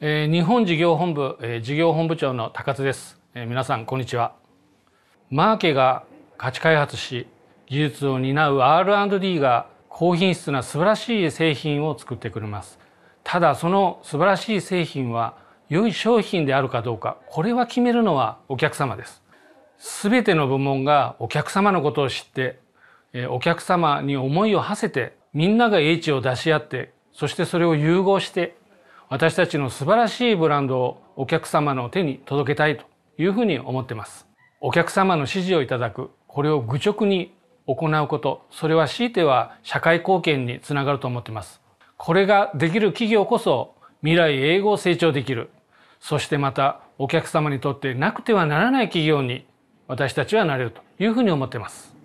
え、日本事業本部、え、事業本部長の高津です、え、皆さんこんにちは。マーケが価値開発し技術を担う R&D が高品質な素晴らしい製品を作ってくれます。ただその素晴らしい製品は良い商品であるかどうかこれは決めるのはお客様です。全ての部門がお客様のことを知ってお客様に思いを馳せてみんなが英知を出し合ってそしてそれを融合して私たちの素晴らしいブランドをお客様の手に届けたいというふうに思ってます。お客様の指示をいただく、これを愚直に行うこと、それは強いては社会貢献につながると思っています。これができる企業こそ未来英語を成長できる。そしてまたお客様にとってなくてはならない企業に私たちはなれるというふうに思っています。